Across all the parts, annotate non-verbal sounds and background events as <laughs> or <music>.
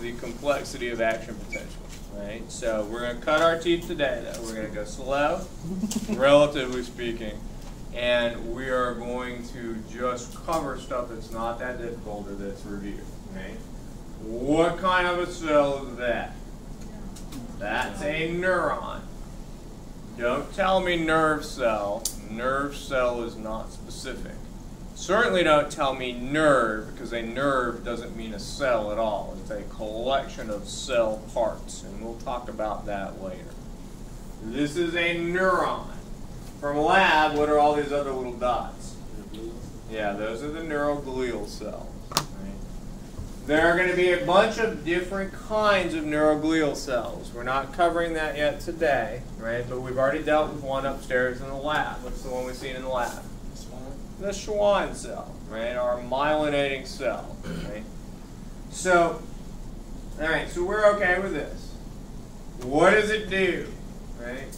the complexity of action potential, right? So we're going to cut our teeth today, though. We're going to go slow, <laughs> relatively speaking, and we are going to just cover stuff that's not that difficult or that's reviewed, right? What kind of a cell is that? That's a neuron. Don't tell me nerve cell. Nerve cell is not specific. Certainly don't tell me nerve, because a nerve doesn't mean a cell at all. It's a collection of cell parts, and we'll talk about that later. This is a neuron. From lab, what are all these other little dots? Yeah, those are the neuroglial cells. There are going to be a bunch of different kinds of neuroglial cells. We're not covering that yet today, right? But we've already dealt with one upstairs in the lab. What's the one we've seen in the lab? The Schwann cell, right? Our myelinating cell, right? So, all right, so we're okay with this. What does it do, right?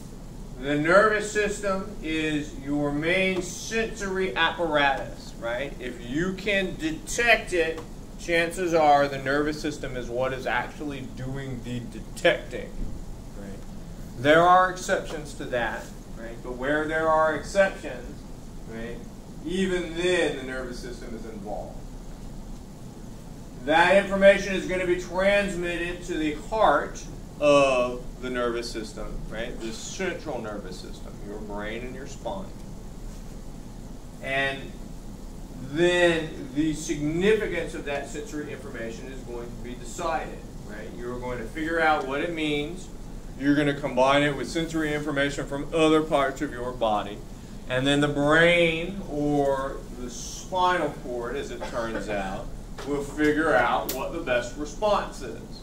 The nervous system is your main sensory apparatus, right? If you can detect it chances are the nervous system is what is actually doing the detecting. Right? There are exceptions to that, right? But where there are exceptions, right, even then the nervous system is involved. That information is going to be transmitted to the heart of the nervous system, right? The central nervous system, your brain and your spine. And then the significance of that sensory information is going to be decided. Right? You're going to figure out what it means. You're going to combine it with sensory information from other parts of your body. And then the brain or the spinal cord, as it turns out, will figure out what the best response is.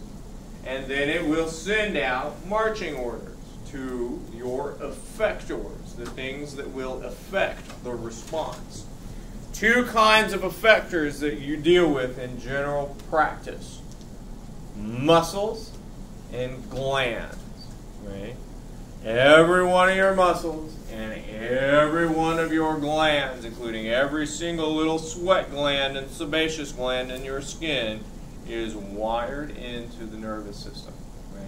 And then it will send out marching orders to your effectors, the things that will affect the response two kinds of effectors that you deal with in general practice muscles and glands. Right? Every one of your muscles and every one of your glands, including every single little sweat gland and sebaceous gland in your skin, is wired into the nervous system. Right?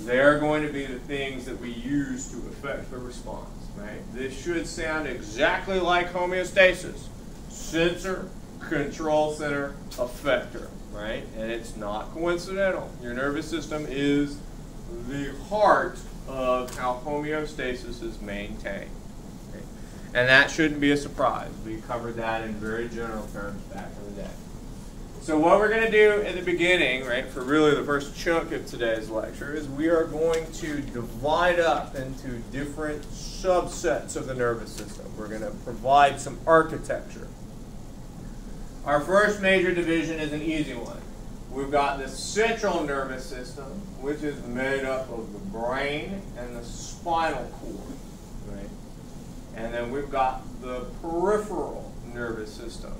They're going to be the things that we use to affect the response. Right? This should sound exactly like homeostasis sensor, control center, effector, right? And it's not coincidental. Your nervous system is the heart of how homeostasis is maintained. Okay? And that shouldn't be a surprise. We covered that in very general terms back in the day. So what we're going to do at the beginning, right, for really the first chunk of today's lecture, is we are going to divide up into different subsets of the nervous system. We're going to provide some architecture. Our first major division is an easy one. We've got the central nervous system, which is made up of the brain and the spinal cord. Right? And then we've got the peripheral nervous system.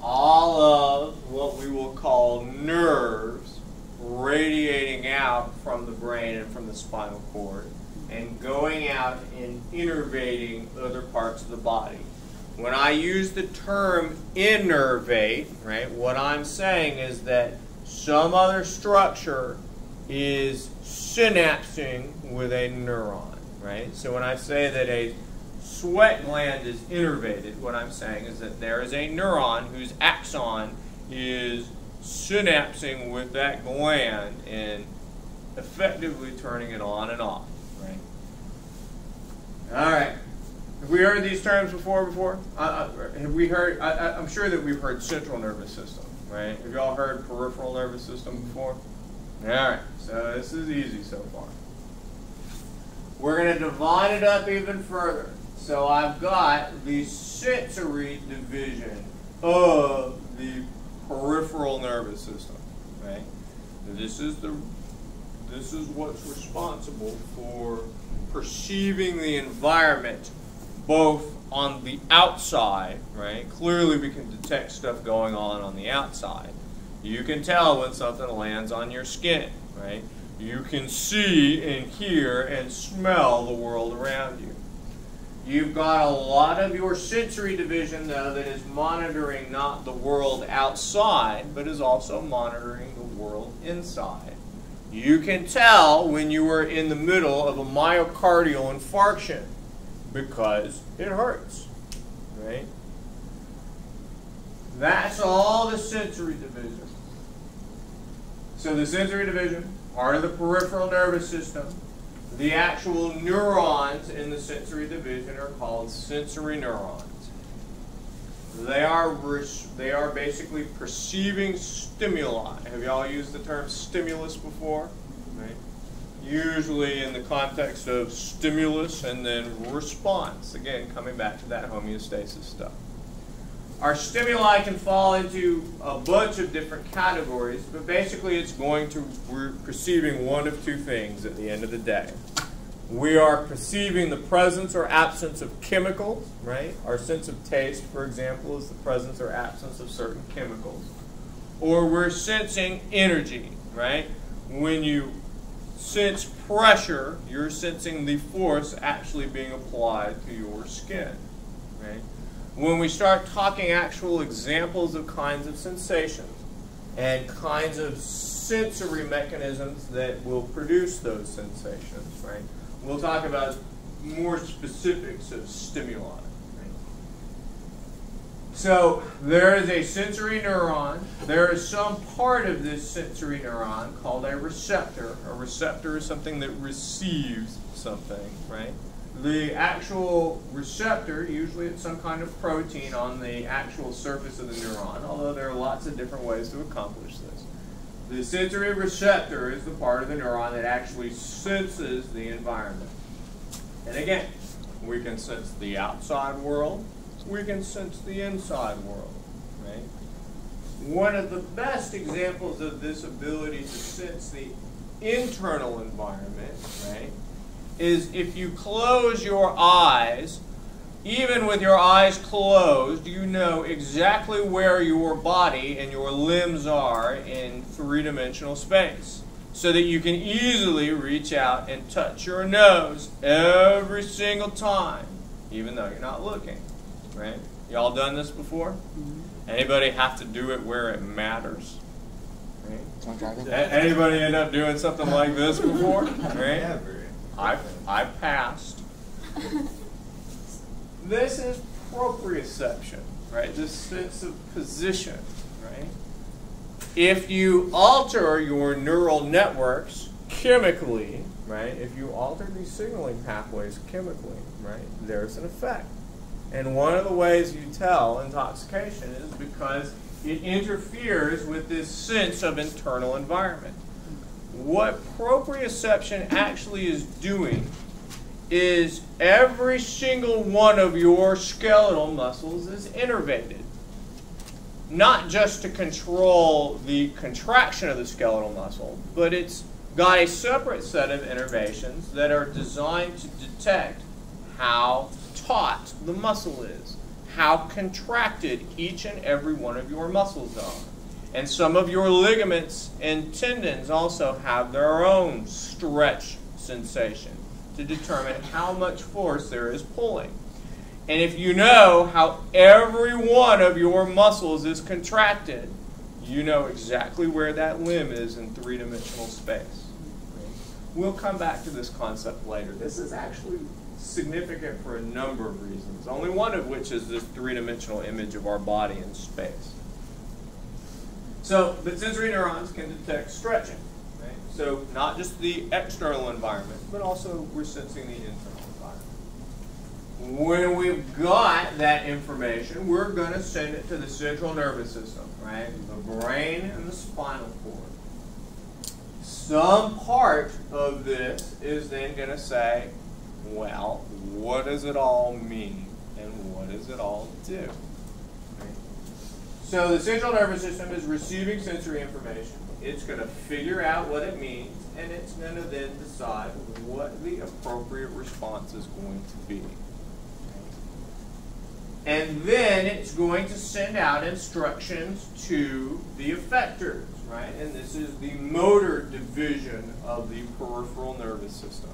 All of what we will call nerves radiating out from the brain and from the spinal cord and going out and innervating other parts of the body. When I use the term innervate, right, what I'm saying is that some other structure is synapsing with a neuron, right? So when I say that a sweat gland is innervated, what I'm saying is that there is a neuron whose axon is synapsing with that gland and effectively turning it on and off, right? All right. Have we heard these terms before? Before uh, have we heard? I, am sure that we've heard central nervous system, right? Have you all heard peripheral nervous system before? All right. So this is easy so far. We're going to divide it up even further. So I've got the sensory division of the peripheral nervous system, right? This is the this is what's responsible for perceiving the environment both on the outside, right? Clearly, we can detect stuff going on on the outside. You can tell when something lands on your skin, right? You can see and hear and smell the world around you. You've got a lot of your sensory division, though, that is monitoring not the world outside, but is also monitoring the world inside. You can tell when you are in the middle of a myocardial infarction because it hurts, right? That's all the sensory division. So the sensory division, part of the peripheral nervous system, the actual neurons in the sensory division are called sensory neurons. They are they are basically perceiving stimuli. Have y'all used the term stimulus before? Right. Usually in the context of stimulus and then response. Again, coming back to that homeostasis stuff. Our stimuli can fall into a bunch of different categories, but basically it's going to, we're perceiving one of two things at the end of the day. We are perceiving the presence or absence of chemicals, right? Our sense of taste, for example, is the presence or absence of certain chemicals. Or we're sensing energy, right? When you sense pressure, you're sensing the force actually being applied to your skin, right? when we start talking actual examples of kinds of sensations and kinds of sensory mechanisms that will produce those sensations, right? We'll talk about more specifics of stimuli. So there is a sensory neuron. There is some part of this sensory neuron called a receptor. A receptor is something that receives something, right? the actual receptor, usually it's some kind of protein on the actual surface of the neuron, although there are lots of different ways to accomplish this. The sensory receptor is the part of the neuron that actually senses the environment. And again, we can sense the outside world, we can sense the inside world, right? One of the best examples of this ability to sense the internal environment, right, is if you close your eyes, even with your eyes closed, you know exactly where your body and your limbs are in three dimensional space. So that you can easily reach out and touch your nose every single time, even though you're not looking. Right? Y'all done this before? Mm-hmm. Anybody have to do it where it matters? Right? Anybody end up doing something like this before? <laughs> Right? I, I passed. <laughs> this is proprioception, right? This sense of position, right? If you alter your neural networks chemically, right? If you alter these signaling pathways chemically, right? There's an effect. And one of the ways you tell intoxication is because it interferes with this sense of internal environment what proprioception actually is doing is every single one of your skeletal muscles is innervated. Not just to control the contraction of the skeletal muscle, but it's got a separate set of innervations that are designed to detect how taut the muscle is, how contracted each and every one of your muscles are. And some of your ligaments and tendons also have their own stretch sensation to determine how much force there is pulling. And if you know how every one of your muscles is contracted, you know exactly where that limb is in three dimensional space. We'll come back to this concept later. This is actually significant for a number of reasons, only one of which is this three dimensional image of our body in space. So, but sensory neurons can detect stretching. Right? So, not just the external environment, but also we're sensing the internal environment. When we've got that information, we're going to send it to the central nervous system, right? The brain and the spinal cord. Some part of this is then going to say, well, what does it all mean? And what does it all do? So the central nervous system is receiving sensory information. It's going to figure out what it means, and it's going to then decide what the appropriate response is going to be. And then it's going to send out instructions to the effectors, right? And this is the motor division of the peripheral nervous system?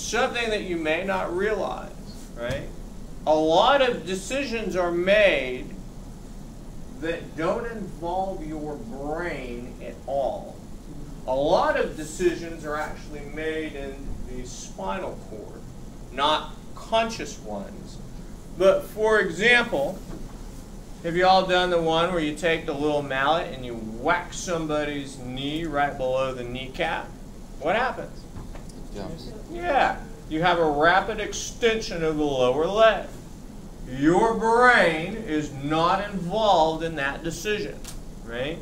Something that you may not realize, right? A lot of decisions are made that don't involve your brain at all. A lot of decisions are actually made in the spinal cord, not conscious ones. But for example, have you all done the one where you take the little mallet and you whack somebody's knee right below the kneecap? What happens? Yeah. Yeah, you have a rapid extension of the lower leg. Your brain is not involved in that decision, right?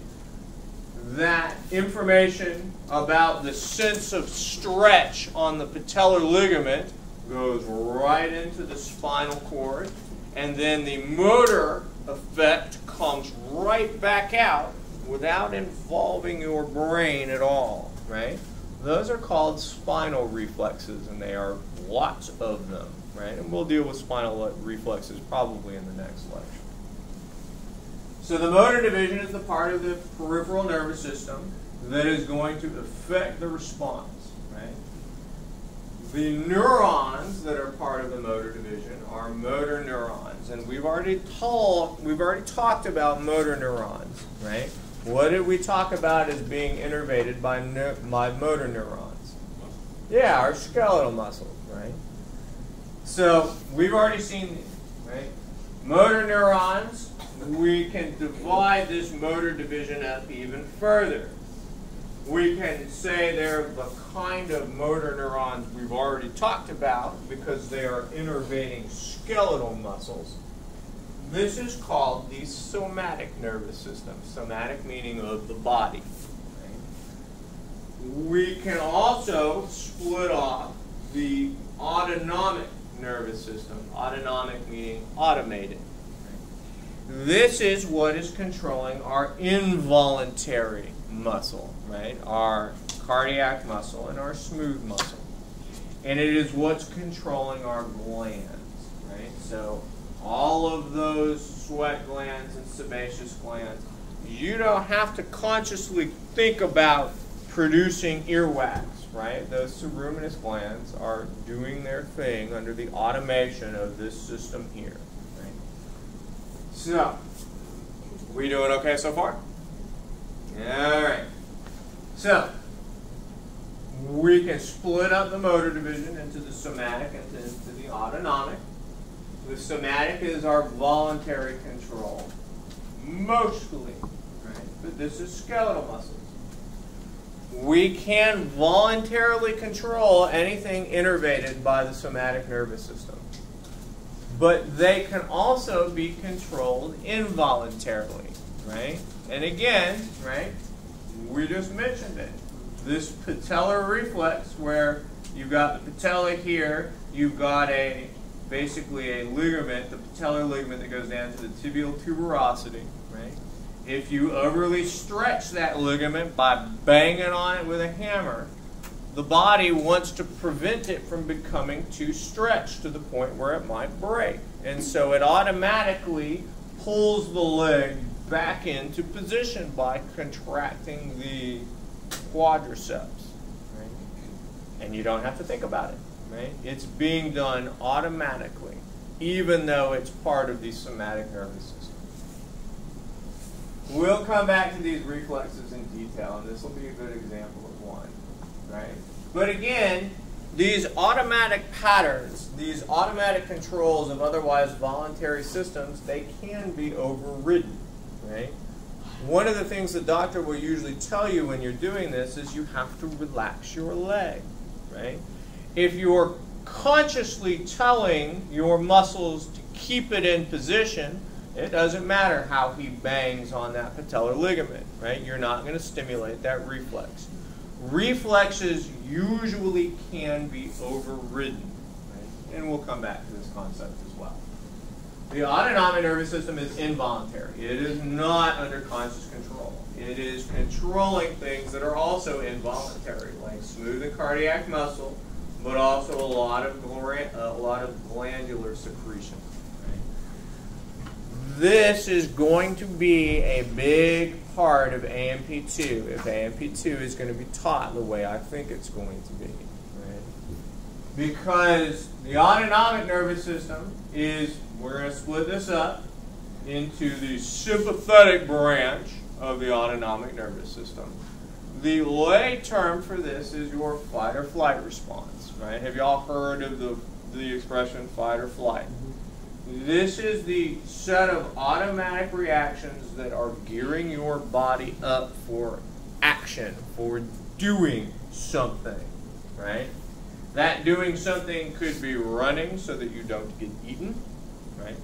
That information about the sense of stretch on the patellar ligament goes right into the spinal cord, and then the motor effect comes right back out without involving your brain at all, right? Those are called spinal reflexes, and they are lots of them, right? And we'll deal with spinal reflexes probably in the next lecture. So the motor division is the part of the peripheral nervous system that is going to affect the response, right? The neurons that are part of the motor division are motor neurons, and we've already talked we've already talked about motor neurons, right? What did we talk about as being innervated by my motor neurons? Yeah, our skeletal muscles, right? So we've already seen right? Motor neurons, we can divide this motor division up even further. We can say they're the kind of motor neurons we've already talked about because they are innervating skeletal muscles. This is called the somatic nervous system. Somatic meaning of the body. We can also split off the autonomic nervous system. Autonomic meaning automated. This is what is controlling our involuntary muscle, right? Our cardiac muscle and our smooth muscle. And it is what's controlling our glands, right? So all of those sweat glands and sebaceous glands. You don't have to consciously think about producing earwax, right? Those ceruminous glands are doing their thing under the automation of this system here. Right? So, we doing okay so far? All right. So, we can split up the motor division into the somatic and into the autonomic. The somatic is our voluntary control, mostly, right? But this is skeletal muscles. We can voluntarily control anything innervated by the somatic nervous system. But they can also be controlled involuntarily, right? And again, right, we just mentioned it. This patellar reflex where you've got the patella here, you've got a basically a ligament, the patellar ligament that goes down to the tibial tuberosity, right? If you overly stretch that ligament by banging on it with a hammer, the body wants to prevent it from becoming too stretched to the point where it might break. And so it automatically pulls the leg back into position by contracting the quadriceps. Right? And you don't have to think about it right? It's being done automatically, even though it's part of the somatic nervous system. We'll come back to these reflexes in detail, and this will be a good example of one, right? But again, these automatic patterns, these automatic controls of otherwise voluntary systems, they can be overridden, right? One of the things the doctor will usually tell you when you're doing this is you have to relax your leg, right? If you're consciously telling your muscles to keep it in position, it doesn't matter how he bangs on that patellar ligament, right? You're not going to stimulate that reflex. Reflexes usually can be overridden, right? and we'll come back to this concept as well. The autonomic nervous system is involuntary. It is not under conscious control. It is controlling things that are also involuntary, like smooth and cardiac muscle, but also a lot of a lot of glandular secretion. This is going to be a big part of A&P2 if A&P2 is going to be taught the way I think it's going to be. Because the autonomic nervous system is, we're going to split this up, into the sympathetic branch of the autonomic nervous system. The lay term for this is your fight or flight response, right? Have y'all heard of the, the expression fight or flight? This is the set of automatic reactions that are gearing your body up for action, for doing something, right? That doing something could be running so that you don't get eaten, right?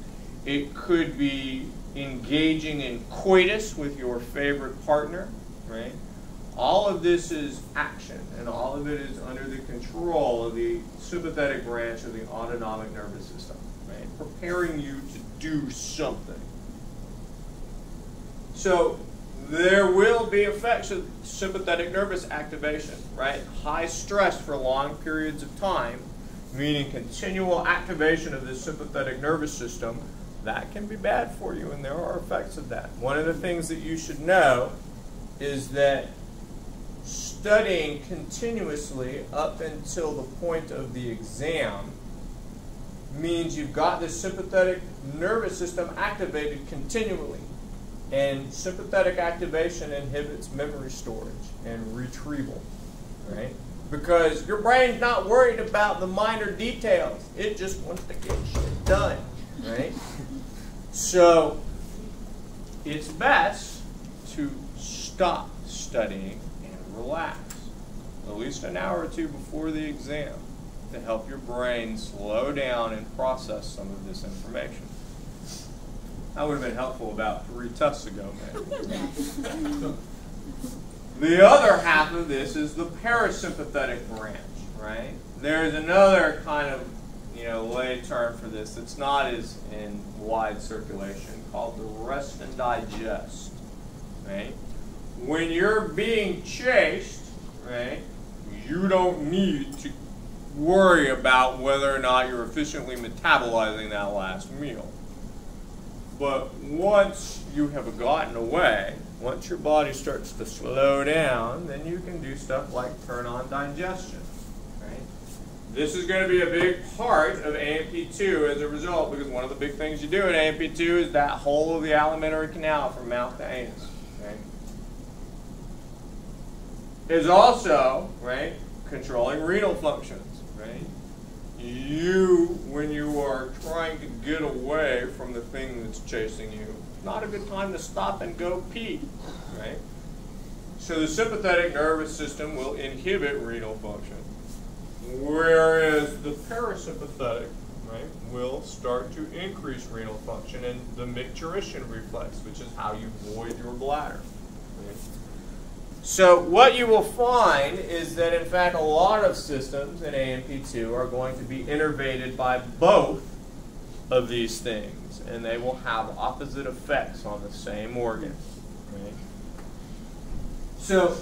It could be engaging in coitus with your favorite partner, right? All of this is action, and all of it is under the control of the sympathetic branch of the autonomic nervous system, right? Preparing you to do something. So there will be effects of sympathetic nervous activation, right? High stress for long periods of time, meaning continual activation of the sympathetic nervous system, that can be bad for you, and there are effects of that. One of the things that you should know is that studying continuously up until the point of the exam means you've got the sympathetic nervous system activated continually. And sympathetic activation inhibits memory storage and retrieval, right? Because your brain's not worried about the minor details. It just wants to get shit done, right? <laughs> so it's best to stop studying relax at least an hour or two before the exam to help your brain slow down and process some of this information. That would have been helpful about three tests ago, man. <laughs> the other half of this is the parasympathetic branch, right? There's another kind of you know lay term for this that's not as in wide circulation called the rest and digest, right? When you're being chased, right, you don't need to worry about whether or not you're efficiently metabolizing that last meal. But once you have gotten away, once your body starts to slow down, then you can do stuff like turn on digestion. Right? This is going to be a big part of A&P2 as a result, because one of the big things you do in A&P2 is that whole of the alimentary canal from mouth to anus. Right? Is also right controlling renal functions. Right? you, when you are trying to get away from the thing that's chasing you, not a good time to stop and go pee, right? So the sympathetic nervous system will inhibit renal function, whereas the parasympathetic, right, will start to increase renal function and the micturition reflex, which is how you void your bladder. Right? So what you will find is that in fact a lot of systems in A&P2 are going to be innervated by both of these things and they will have opposite effects on the same organ. Right? So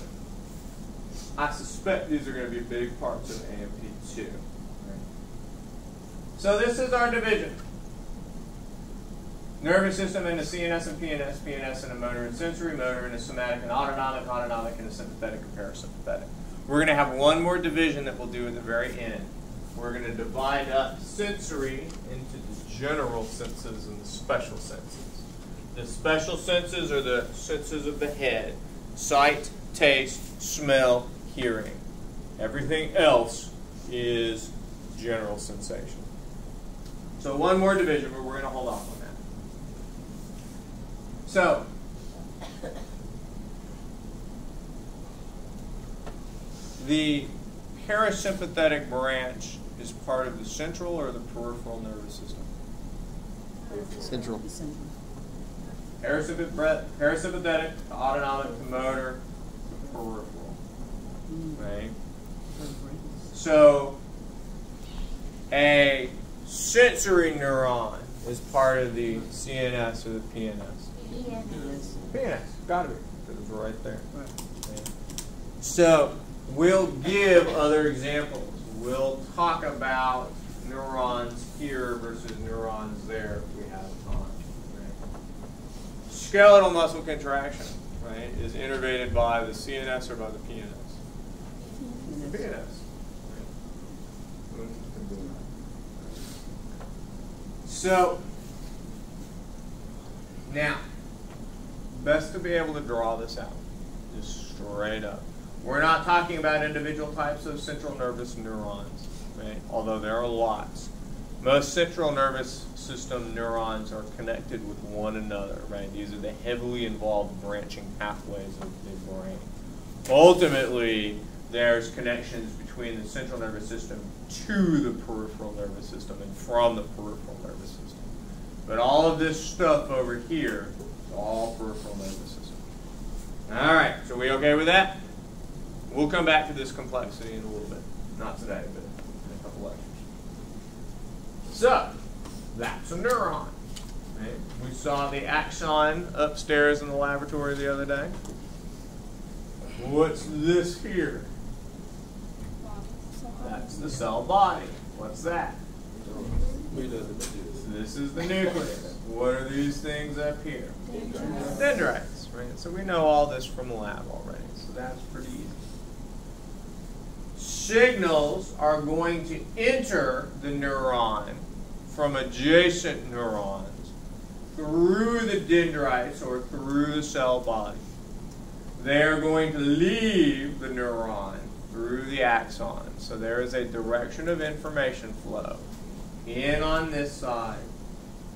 I suspect these are going to be big parts of A&P2. Right? So this is our division. Nervous system into CNS and PNS, PNS into motor and sensory, motor into somatic and autonomic, autonomic into sympathetic and parasympathetic. We're going to have one more division that we'll do at the very end. We're going to divide up sensory into the general senses and the special senses. The special senses are the senses of the head sight, taste, smell, hearing. Everything else is general sensation. So, one more division, but we're going to hold off on. So, the parasympathetic branch is part of the central or the peripheral nervous system? Central. Parasympathetic, parasympathetic to autonomic to motor to peripheral. Mm. Right? So, a sensory neuron is part of the CNS or the PNS. PNS. PNS, gotta be, because it's right there. Yeah. So we'll give other examples. We'll talk about neurons here versus neurons there if we have time. Right? Skeletal muscle contraction, right, is innervated by the CNS or by the PNS. PNS. So Now, best to be able to draw this out, just straight up. We're not talking about individual types of central nervous neurons, right? Although there are lots. Most central nervous system neurons are connected with one another, right? These are the heavily involved branching pathways of the brain. Ultimately, there's connections between the central nervous system to the peripheral nervous system and from the peripheral nervous system. But all of this stuff over here all peripheral nervous system. All right, so we okay with that? We'll come back to this complexity in a little bit. Not today, but in a couple lectures. So, that's a neuron. Right? We saw the axon upstairs in the laboratory the other day. What's this here? That's the cell body. What's that? This is the nucleus. What are these things up here? Dendrites, right? So we know all this from the lab already, so that's pretty easy. Signals are going to enter the neuron from adjacent neurons through the dendrites or through the cell body. They are going to leave the neuron through the axon. So there is a direction of information flow in on this side,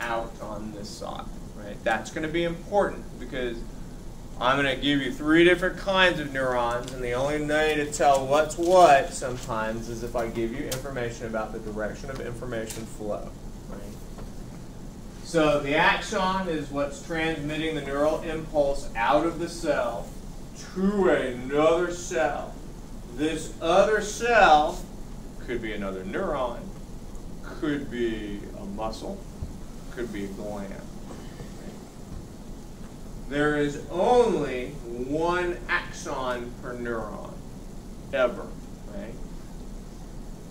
out on this side. Right? That's going to be important because I'm going to give you three different kinds of neurons, and the only way to tell what's what sometimes is if I give you information about the direction of information flow. So the axon is what's transmitting the neural impulse out of the cell to another cell. This other cell could be another neuron, could be a muscle, could be a gland. There is only one axon per neuron, ever, right?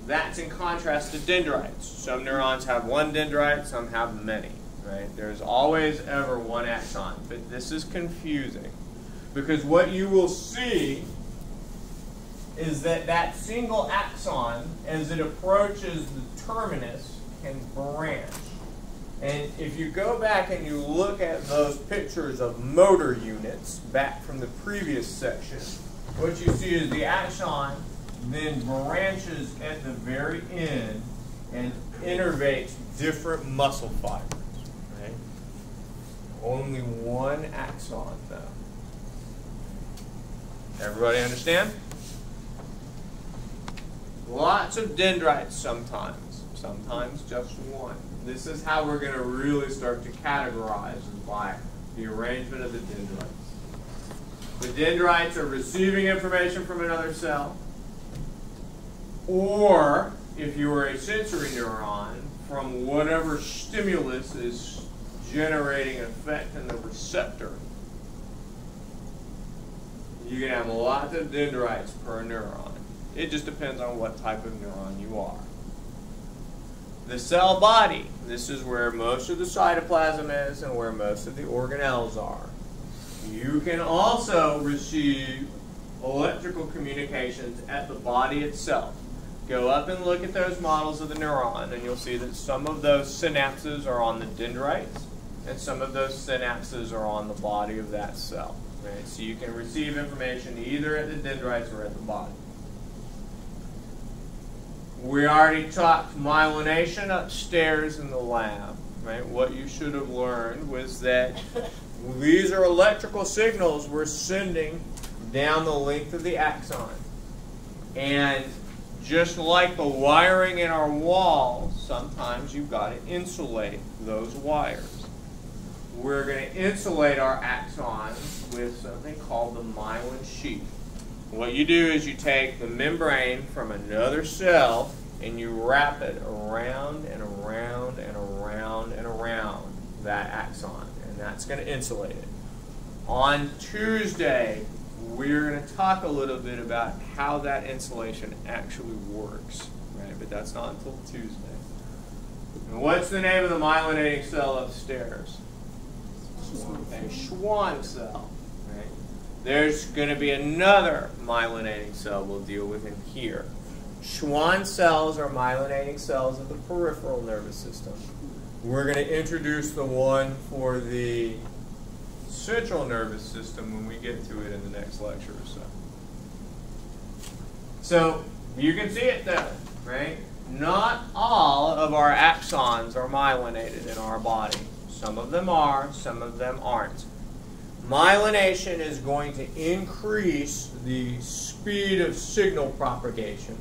That's in contrast to dendrites. Some neurons have one dendrite, some have many, right? There's always ever one axon, but this is confusing because what you will see is that that single axon, as it approaches the terminus, can branch. And if you go back and you look at those pictures of motor units back from the previous section, what you see is the axon then branches at the very end and innervates different muscle fibers. Only one axon, though. Everybody understand? Lots of dendrites sometimes, sometimes just one. This is how we're going to really start to categorize by the arrangement of the dendrites. The dendrites are receiving information from another cell, or if you are a sensory neuron, from whatever stimulus is generating an effect in the receptor. You can have lots of dendrites per neuron. It just depends on what type of neuron you are. The cell body, this is where most of the cytoplasm is and where most of the organelles are. You can also receive electrical communications at the body itself. Go up and look at those models of the neuron, and you'll see that some of those synapses are on the dendrites, and some of those synapses are on the body of that cell. Right? So you can receive information either at the dendrites or at the body. We already talked myelination upstairs in the lab. Right? What you should have learned was that these are electrical signals we're sending down the length of the axon. And just like the wiring in our walls, sometimes you've got to insulate those wires. We're going to insulate our axons with something called the myelin sheath. What you do is you take the membrane from another cell and you wrap it around and around and around and around that axon, and that's going to insulate it. On Tuesday, we're going to talk a little bit about how that insulation actually works, right? But that's not until Tuesday. And what's the name of the myelinating cell upstairs? A Schwann cell. There's going to be another myelinating cell we'll deal with in here. Schwann cells are myelinating cells of the peripheral nervous system. We're going to introduce the one for the central nervous system when we get to it in the next lecture or so. So you can see it though, right? Not all of our axons are myelinated in our body. Some of them are, some of them aren't. Myelination is going to increase the speed of signal propagation,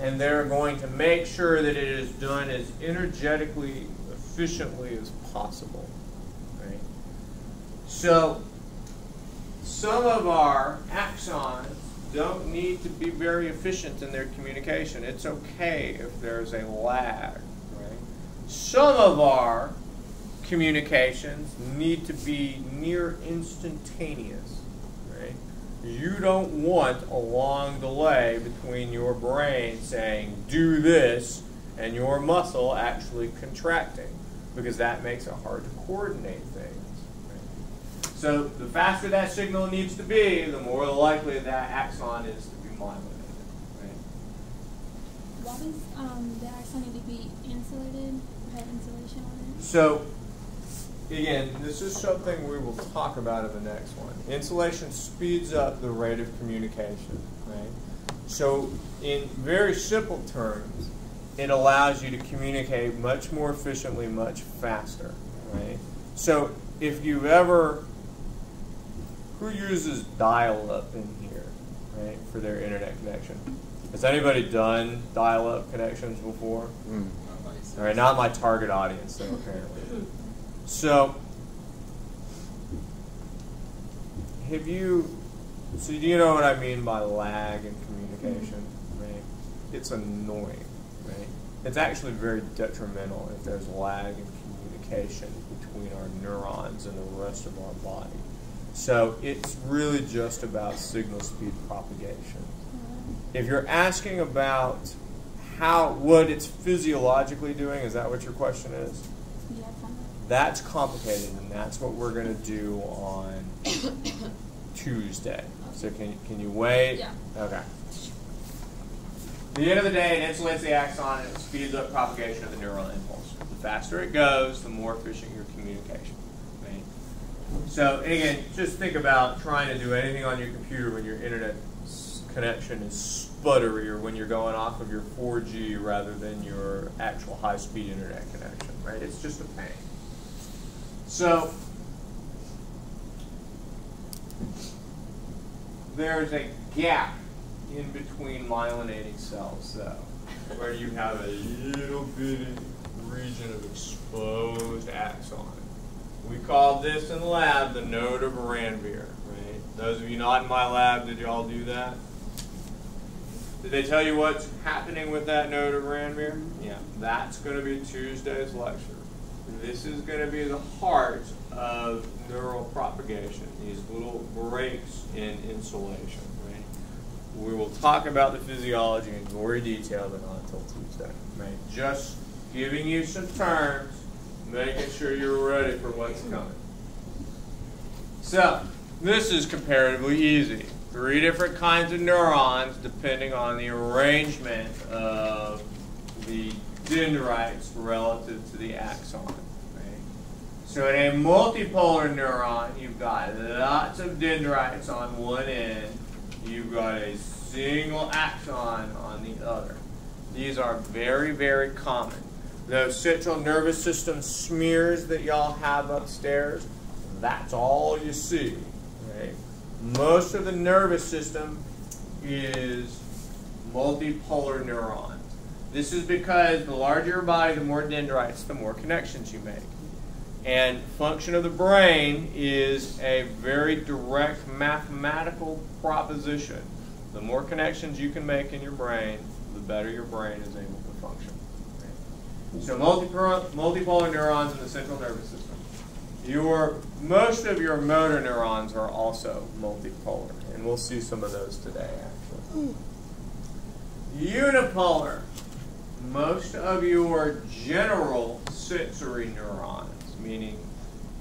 and they're going to make sure that it is done as energetically efficiently as possible. Right? So, some of our axons don't need to be very efficient in their communication. It's okay if there's a lag. Right? Some of our communications need to be near instantaneous. Right? You don't want a long delay between your brain saying, do this, and your muscle actually contracting, because that makes it hard to coordinate things. Right? So the faster that signal needs to be, the more likely that axon is to be myelinated. Right? What is um, the axon need to be insulated? Have insulation on it? So again, this is something we will talk about in the next one. Insulation speeds up the rate of communication, right? So in very simple terms, it allows you to communicate much more efficiently, much faster, right? So if you've ever, who uses dial-up in here, right, for their internet connection? Has anybody done dial-up connections before? Mm. All right, not my target audience, though, apparently. So, have you, so do you know what I mean by lag in communication, right? It's annoying, right? It's actually very detrimental if there's lag in communication between our neurons and the rest of our body. So it's really just about signal speed propagation. If you're asking about how, what it's physiologically doing, is that what your question is? Yeah, kind of. That's complicated, and that's what we're going to do on <coughs> Tuesday. So can, can you wait? Yeah. Okay. At the end of the day, it insulates the axon and it speeds up propagation of the neural impulse. The faster it goes, the more efficient your communication. Right? So again, just think about trying to do anything on your computer when your internet connection is sputtery or when you're going off of your 4G rather than your actual high-speed internet connection. Right? It's just a pain. So there's a gap in between myelinating cells, though, where you have a little bitty region of exposed axon. We call this in the lab the node of Ranvier, right? Those of you not in my lab, did you all do that? Did they tell you what's happening with that node of Ranvier? Yeah, that's going to be Tuesday's lecture. This is going to be the heart of neural propagation, these little breaks in insulation, right? We will talk about the physiology in gory detail, but not until Tuesday, right? Just giving you some terms, making sure you're ready for what's coming. So, this is comparatively easy. Three different kinds of neurons depending on the arrangement of the dendrites relative to the axon. So in a multipolar neuron, you've got lots of dendrites on one end. You've got a single axon on the other. These are very, very common. Those central nervous system smears that y'all have upstairs, that's all you see. Most of the nervous system is multipolar neurons. This is because the larger your body, the more dendrites, the more connections you make. And function of the brain is a very direct mathematical proposition. The more connections you can make in your brain, the better your brain is able to function. So multipolar, multipolar neurons in the central nervous system. Your most of your motor neurons are also multipolar, and we'll see some of those today actually. Unipolar. Most of your general sensory neurons, meaning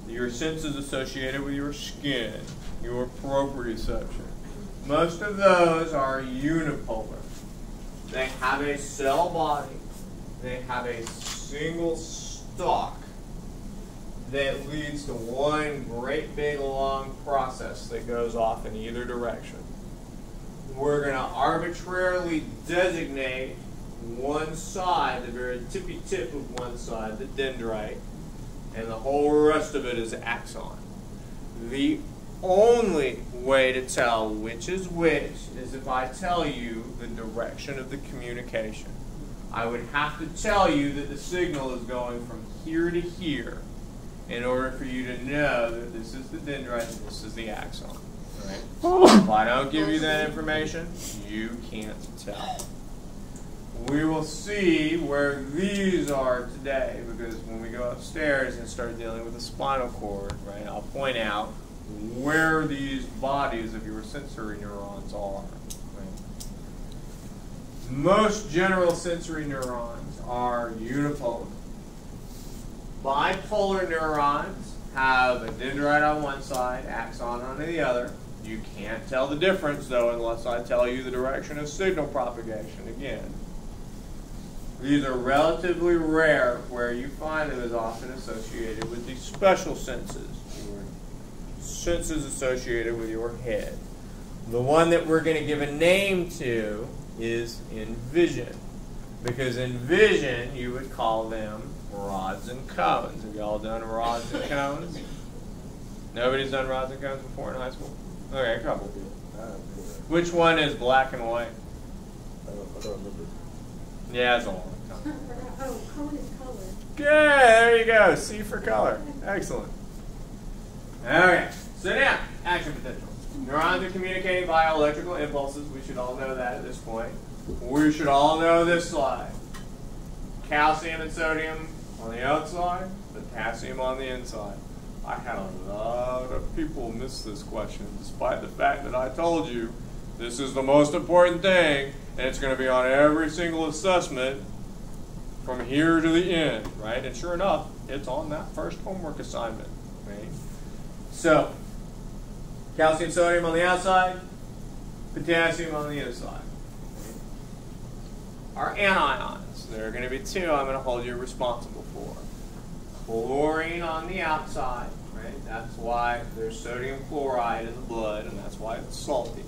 your senses associated with your skin, your proprioception, most of those are unipolar. They have a cell body. They have a single stalk. that leads to one great big long process that goes off in either direction. We're going to arbitrarily designate one side, the very tippy tip of one side, the dendrite, and the whole rest of it is axon. The only way to tell which is which is if I tell you the direction of the communication. I would have to tell you that the signal is going from here to here in order for you to know that this is the dendrite and this is the axon. Right? if I don't give you that information, you can't tell. We will see where these are today because when we go upstairs and start dealing with the spinal cord, right, I'll point out where these bodies of your sensory neurons are. Right? Most general sensory neurons are unipolar. Bipolar neurons have a dendrite on one side, axon on the other. You can't tell the difference, though, unless I tell you the direction of signal propagation again. These are relatively rare where you find them is often associated with the special senses, senses associated with your head. The one that we're going to give a name to is in vision. Because in vision, you would call them rods and cones. Have y'all done rods and cones? Nobody's done rods and cones before in high school? Okay, a couple. Which one is black and white? I don't, I don't remember. Yeah, it's a long time. <laughs> Oh, cone is color. Good, there you go. C for color. Excellent. Okay, so now, action potential. Neurons are communicating via electrical impulses. We should all know that at this point. We should all know this slide. Calcium and sodium on the outside, potassium on the inside. I had a lot of people miss this question, despite the fact that I told you this is the most important thing, and it's going to be on every single assessment from here to the end, right? And sure enough, it's on that first homework assignment, right? So, calcium, sodium on the outside, potassium on the inside. Our anions, there are going to be two I'm going to hold you responsible for. Chlorine on the outside, right? That's why there's sodium chloride in the blood, and that's why it's salty.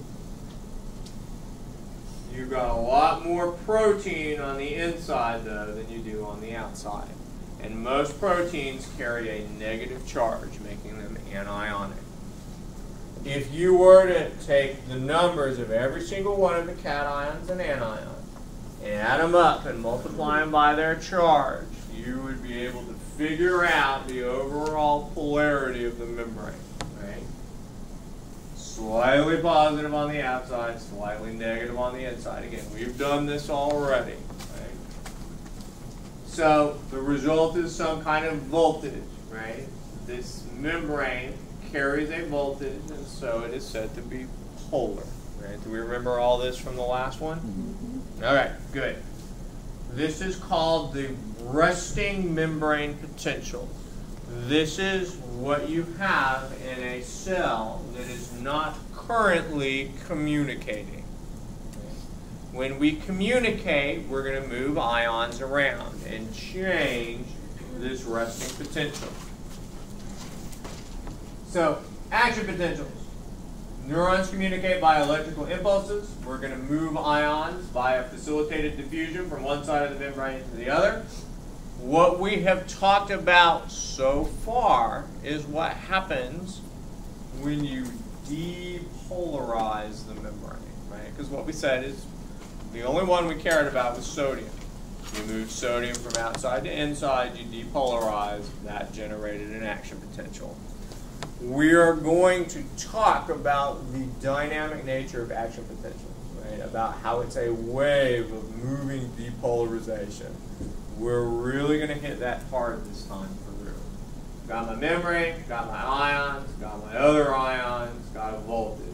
You've got a lot more protein on the inside, though, than you do on the outside. And most proteins carry a negative charge, making them anionic. If you were to take the numbers of every single one of the cations and anions and add them up and multiply them by their charge, you would be able to figure out the overall polarity of the membrane. Slightly positive on the outside, slightly negative on the inside. Again, we've done this already. Right? So the result is some kind of voltage, right? This membrane carries a voltage, and so it is said to be polar. Right? Do we remember all this from the last one? Mm-hmm. All right, good. This is called the resting membrane potential. This is what you have in a cell that is not currently communicating. When we communicate, we're going to move ions around and change this resting potential. So, action potentials. Neurons communicate by electrical impulses. We're going to move ions via facilitated diffusion from one side of the membrane to the other. What we have talked about so far is what happens when you depolarize the membrane, right? Because what we said is the only one we cared about was sodium. You move sodium from outside to inside, you depolarize, that generated an action potential. We are going to talk about the dynamic nature of action potentials, right? About how it's a wave of moving depolarization. We're really going to hit that hard this time for real. Got my membrane, got my ions, got my other ions, got a voltage.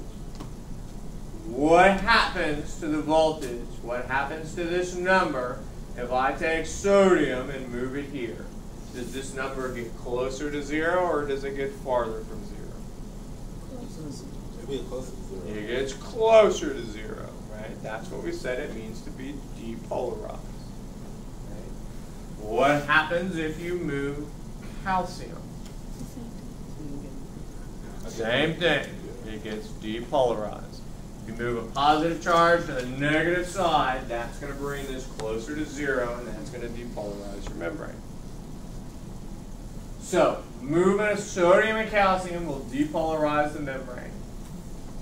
What happens to the voltage? What happens to this number if I take sodium and move it here? Does this number get closer to zero or does it get farther from zero? It gets closer to zero, right? That's what we said it means to be depolarized. What happens if you move calcium? Same. Same thing. It gets depolarized. If You move a positive charge to the negative side, that's going to bring this closer to zero, and that's going to depolarize your membrane. So, movement of sodium and calcium will depolarize the membrane.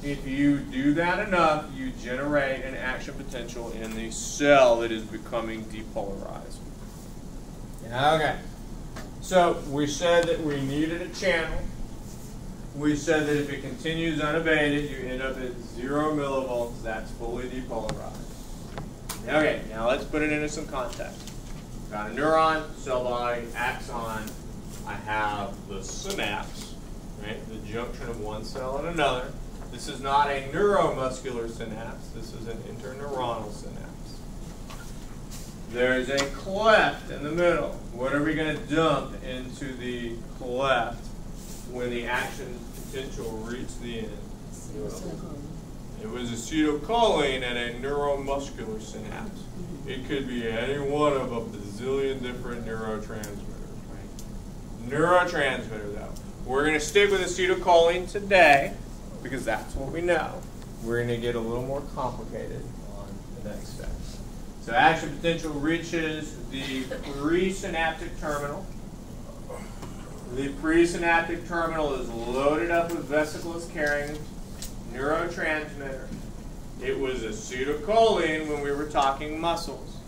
If you do that enough, you generate an action potential in the cell that is becoming depolarized. Okay. So, we said that we needed a channel. We said that if it continues unabated, you end up at zero millivolts. That's fully depolarized. Okay, now let's put it into some context. Got a neuron, cell body, axon. I have the synapse, right? The junction of one cell and another. This is not a neuromuscular synapse. This is an interneuronal synapse. There's a cleft in the middle. What are we going to dump into the cleft when the action potential reached the end? It was acetylcholine and a neuromuscular synapse. Mm-hmm. It could be any one of a bazillion different neurotransmitters. Right? Neurotransmitter, though. We're going to stick with acetylcholine today because that's what we know. We're going to get a little more complicated on the next step. So action potential reaches the presynaptic terminal. The presynaptic terminal is loaded up with vesicles carrying neurotransmitter. It was acetylcholine when we were talking muscles.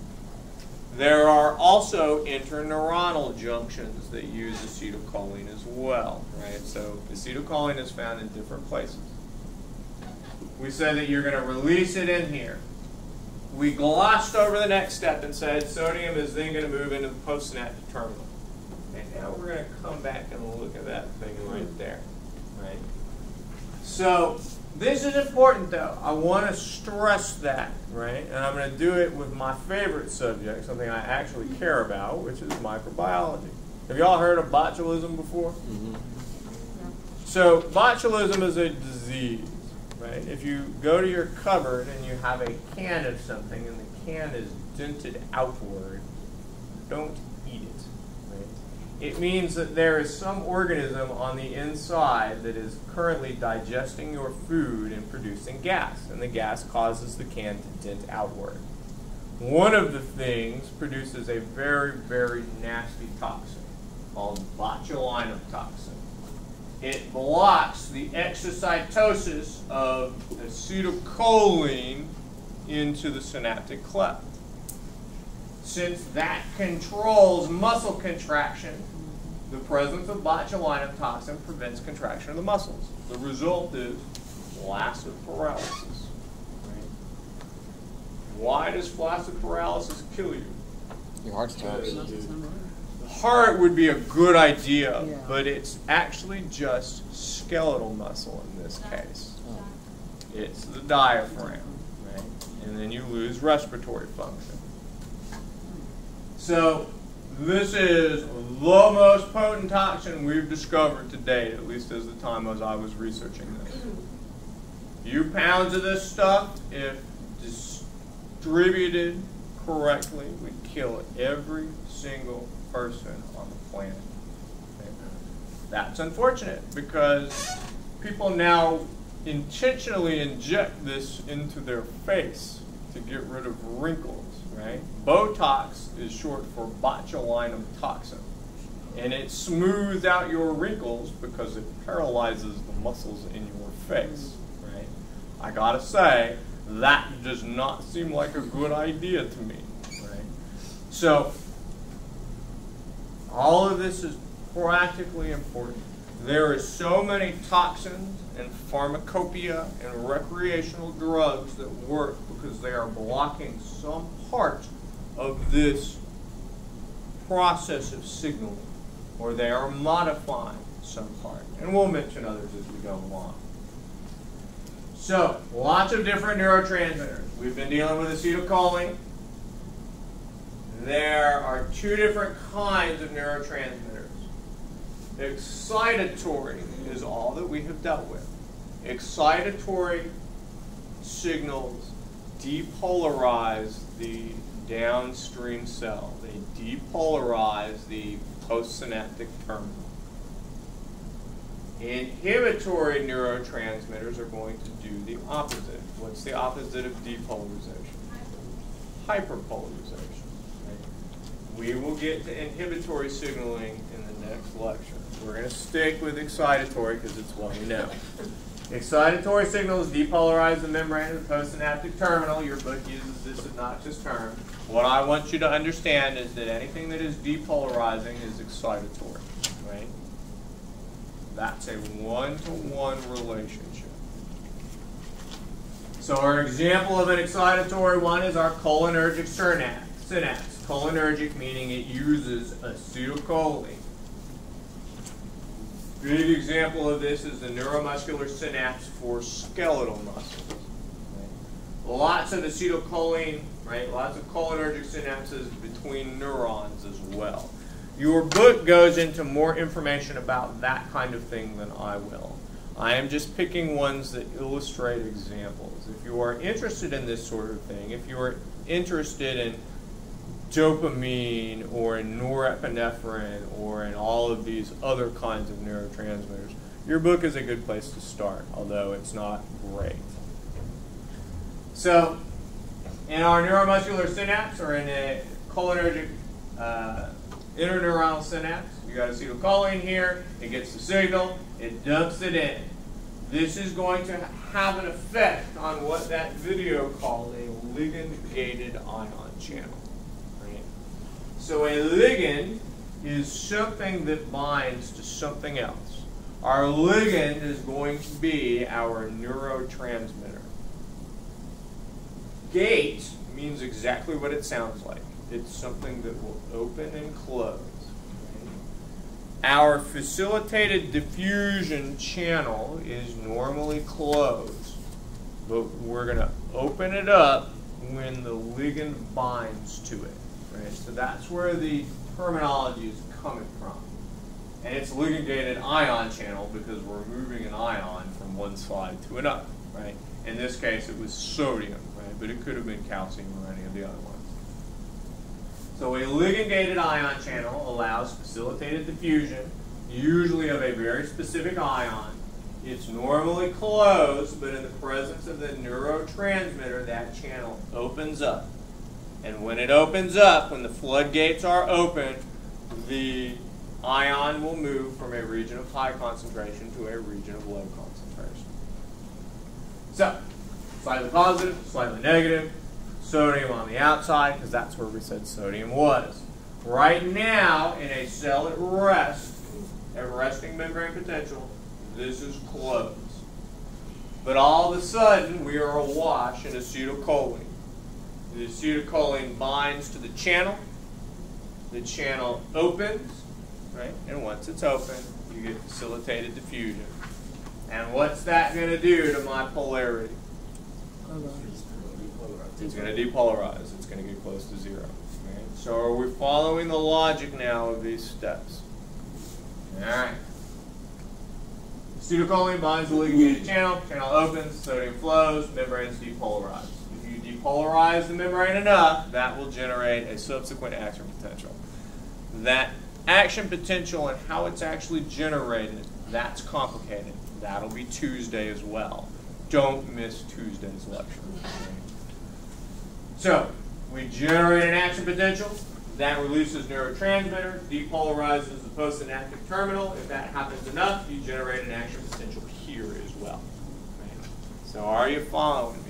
There are also interneuronal junctions that use acetylcholine as well, right? So acetylcholine is found in different places. We said that you're going to release it in here. We glossed over the next step and said sodium is then going to move into the postsynaptic terminal. And now we're going to come back and look at that thing right there, right? So this is important though. I want to stress that, right? And I'm going to do it with my favorite subject, something I actually care about, which is microbiology. Have you all heard of botulism before? Mm-hmm. So botulism is a disease, right? If you go to your cupboard and you have a can of something and the can is dented outward, don't eat it, right? It means that there is some organism on the inside that is currently digesting your food and producing gas, and the gas causes the can to dent outward. One of the things produces a very, very nasty toxin called botulinum toxin. It blocks the exocytosis of acetylcholine into the synaptic cleft. Since that controls muscle contraction, the presence of botulinum toxin prevents contraction of the muscles. The result is flaccid paralysis. Why does flaccid paralysis kill you? Your heart stops. Heart would be a good idea, Yeah. but it's actually just skeletal muscle in this case. It's the diaphragm, right? And then you lose respiratory function. So this is the most potent toxin we've discovered to date, at least as the time as I was researching this. Few pounds of this stuff, if distributed correctly, would kill every single person on the planet. Okay? That's unfortunate because people now intentionally inject this into their face to get rid of wrinkles, right? Botox is short for botulinum toxin. And it smooths out your wrinkles because it paralyzes the muscles in your face, right? I gotta say, that does not seem like a good idea to me, right? So, all of this is practically important. There are so many toxins and pharmacopoeia and recreational drugs that work because they are blocking some part of this process of signaling, or they are modifying some part. And we'll mention others as we go along. So, lots of different neurotransmitters. We've been dealing with acetylcholine. There are two different kinds of neurotransmitters. Excitatory is all that we have dealt with. Excitatory signals depolarize the downstream cell. They depolarize the postsynaptic terminal. Inhibitory neurotransmitters are going to do the opposite. What's the opposite of depolarization? Hyperpolarization. We will get to inhibitory signaling in the next lecture. We're going to stick with excitatory because it's what we know. <laughs> Excitatory signals depolarize the membrane of the postsynaptic terminal. Your book uses this obnoxious term. What I want you to understand is that anything that is depolarizing is excitatory, right? That's a one-to-one relationship. So our example of an excitatory one is our cholinergic synapse. Cholinergic meaning it uses acetylcholine. Good example of this is the neuromuscular synapse for skeletal muscles. Lots of acetylcholine, right? Lots of cholinergic synapses between neurons as well. Your book goes into more information about that kind of thing than I will. I am just picking ones that illustrate examples. If you are interested in this sort of thing, if you are interested in dopamine or in norepinephrine or in all of these other kinds of neurotransmitters, your book is a good place to start, although it's not great. So, in our neuromuscular synapse or in a cholinergic uh, interneuronal synapse, you got acetylcholine here, it gets the signal, it dumps it in. This is going to have an effect on what that video called a ligand-gated ion channel. So a ligand is something that binds to something else. Our ligand is going to be our neurotransmitter. Gate means exactly what it sounds like. It's something that will open and close. Our facilitated diffusion channel is normally closed, but we're going to open it up when the ligand binds to it. Right? So that's where the terminology is coming from. And it's gated ion channel because we're moving an ion from one side to another. Right? In this case, it was sodium, right? but it could have been calcium or any of the other ones. So a ligand gated ion channel allows facilitated diffusion, usually of a very specific ion. It's normally closed, but in the presence of the neurotransmitter, that channel opens up. And when it opens up, when the floodgates are open, the ion will move from a region of high concentration to a region of low concentration. So, slightly positive, slightly negative, sodium on the outside, because that's where we said sodium was. Right now, in a cell at rest, at resting membrane potential, this is closed. But all of a sudden, we are awash in acetylcholine. The acetylcholine binds to the channel. The channel opens, right? And once it's open, you get facilitated diffusion. And what's that going to do to my polarity? It's going to depolarize. It's going to get close to zero. Right? So are we following the logic now of these steps? All right. Acetylcholine binds to the channel. Channel opens. Sodium flows. Membranes depolarize polarize the membrane enough, that will generate a subsequent action potential. That action potential and how it's actually generated, that's complicated. That'll be Tuesday as well. Don't miss Tuesday's lecture. So, we generate an action potential. That releases neurotransmitter, depolarizes the postsynaptic terminal. If that happens enough, you generate an action potential here as well. So are you following me?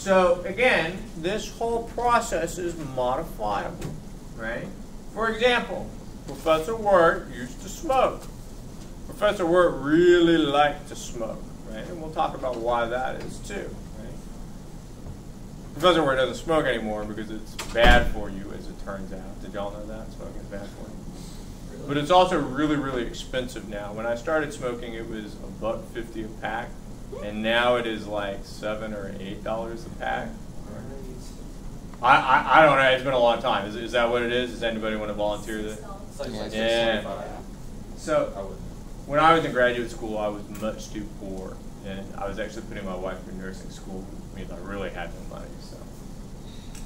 So again, this whole process is modifiable, right? For example, Professor Wirt used to smoke. Professor Wirt really liked to smoke, right? And we'll talk about why that is too. Professor Wirt doesn't smoke anymore because it's bad for you, as it turns out. Did y'all know that? Smoking is bad for you. But it's also really, really expensive now. When I started smoking, it was a buck fifty a pack and now it is like seven or eight dollars a pack. I, I, I don't know. It's been a long time. Is, is that what it is? Does anybody want to volunteer that? Yeah. So when I was in graduate school, I was much too poor, and I was actually putting my wife through nursing school, which means I really had no money. So,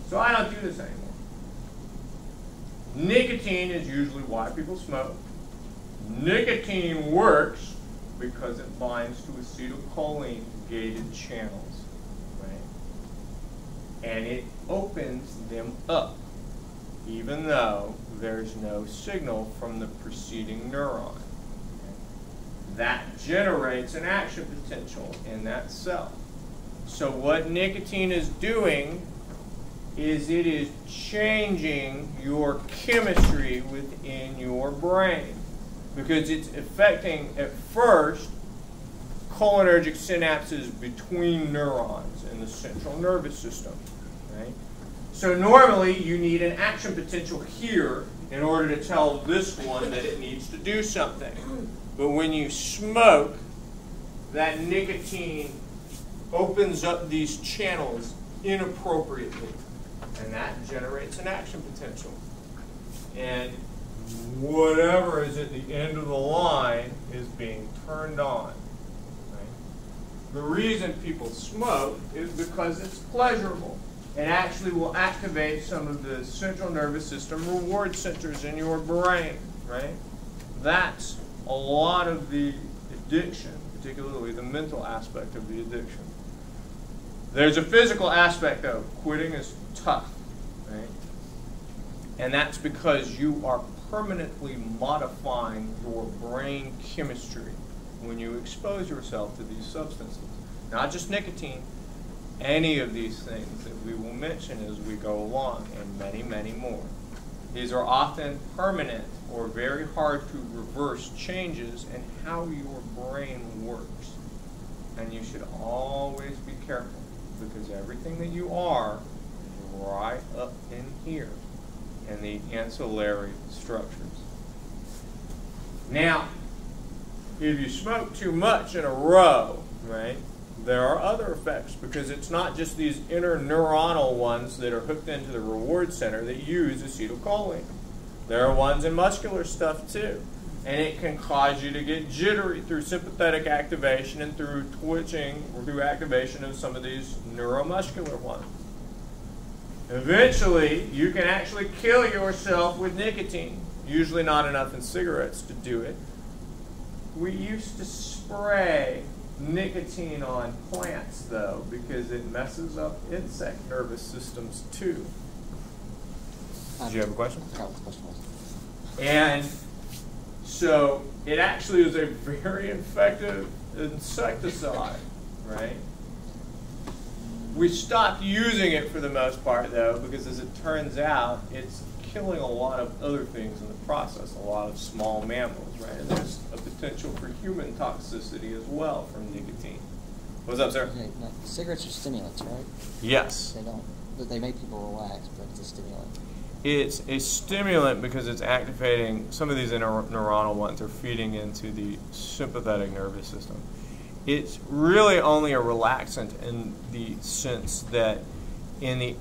so I don't do this anymore. Nicotine is usually why people smoke. Nicotine works because it binds to acetylcholine gated channels, right? And it opens them up, even though there's no signal from the preceding neuron. That generates an action potential in that cell. So what nicotine is doing is it is changing your chemistry within your brain because it's affecting at first cholinergic synapses between neurons in the central nervous system right so normally you need an action potential here in order to tell this one that it needs to do something but when you smoke that nicotine opens up these channels inappropriately and that generates an action potential. And whatever is at the end of the line is being turned on. The reason people smoke is because it's pleasurable. It actually will activate some of the central nervous system reward centers in your brain, right? That's a lot of the addiction, particularly the mental aspect of the addiction. There's a physical aspect though. Quitting is tough, right? And that's because you are permanently modifying your brain chemistry when you expose yourself to these substances. Not just nicotine, any of these things that we will mention as we go along, and many, many more. These are often permanent or very hard to reverse changes in how your brain works. And you should always be careful because everything that you are is right up in here in the ancillary structures. Now, if you smoke too much in a row, right, there are other effects because it's not just these interneuronal ones that are hooked into the reward center that use acetylcholine. There are ones in muscular stuff too. And it can cause you to get jittery through sympathetic activation and through twitching or through activation of some of these neuromuscular ones. Eventually, you can actually kill yourself with nicotine. Usually not enough in cigarettes to do it. We used to spray nicotine on plants, though, because it messes up insect nervous systems, too. Did you have a question? I forgot what the question was. And so it actually is a very <laughs> effective insecticide, right? We stopped using it for the most part, though, because as it turns out, it's killing a lot of other things in the process, a lot of small mammals, right? And there's a potential for human toxicity as well from nicotine. What's up, sir? Okay, cigarettes are stimulants, right? Yes. They don't. They make people relax, but it's a stimulant. It's a stimulant because it's activating some of these interneuronal ones are feeding into the sympathetic nervous system. It's really only a relaxant in the sense that in the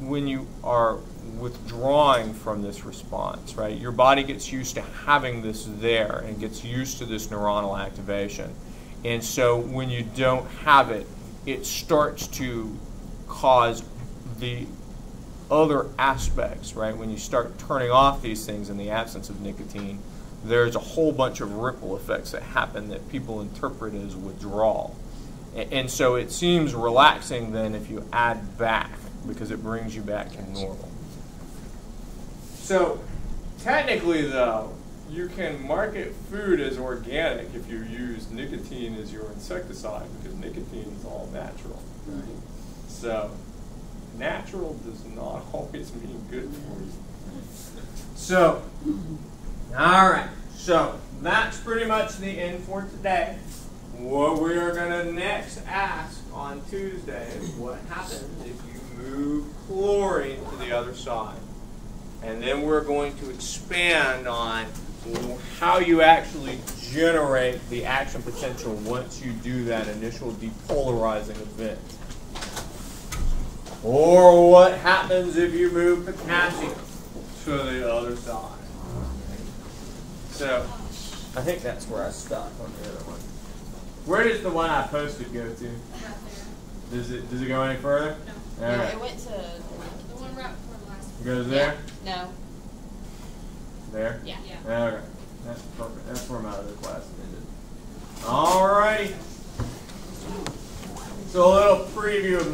when you are withdrawing from this response, right? Your body gets used to having this there and gets used to this neuronal activation. And so when you don't have it, it starts to cause the other aspects, right? When you start turning off these things in the absence of nicotine, there's a whole bunch of ripple effects that happen that people interpret as withdrawal. And so it seems relaxing then if you add back because it brings you back to normal. So technically though, you can market food as organic if you use nicotine as your insecticide because nicotine is all natural. Right? So natural does not <laughs> always mean good for you. So, all right. So that's pretty much the end for today. What we are going to next ask on Tuesday is what happens if you move chlorine to the other side. And then we're going to expand on how you actually generate the action potential once you do that initial depolarizing event. Or what happens if you move potassium to the other side. So, I think that's where I stopped on the other one. Where does the one I posted go to? Does it does it go any further? No, Okay. it went to, The one right before the last It one. goes there? no, There? yeah. yeah. Okay. That's perfect. That's where I'm out of the class ended. All righty. So a little preview of